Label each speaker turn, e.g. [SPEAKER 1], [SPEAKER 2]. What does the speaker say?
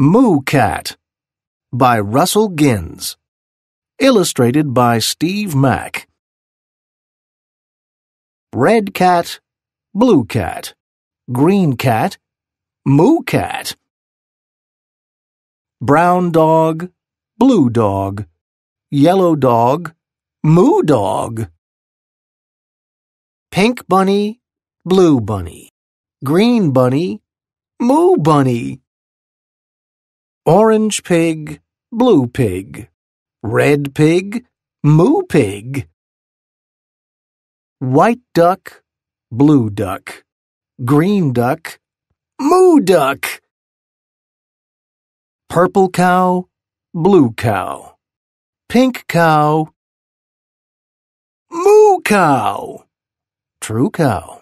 [SPEAKER 1] Moo Cat by Russell Ginns. Illustrated by Steve Mack. Red cat, blue cat, green cat, moo cat. Brown dog, blue dog, yellow dog, moo dog. Pink bunny, blue bunny, green bunny, moo bunny. Orange pig, blue pig, red pig, moo pig. White duck, blue duck, green duck, moo duck. Purple cow, blue cow, pink cow, moo cow. True cow.